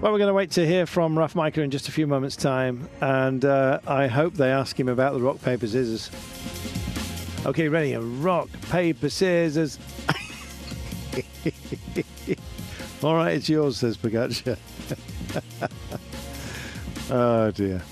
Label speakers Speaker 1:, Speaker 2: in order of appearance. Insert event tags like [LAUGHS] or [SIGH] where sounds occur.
Speaker 1: Well, we're going to wait to hear from Rafał Majka in just a few moments' time, and uh, I hope they ask him about the rock, paper, scissors. Okay, ready? Rock, paper, scissors. [LAUGHS] All right, it's yours, says Pogačar. [LAUGHS] oh, dear.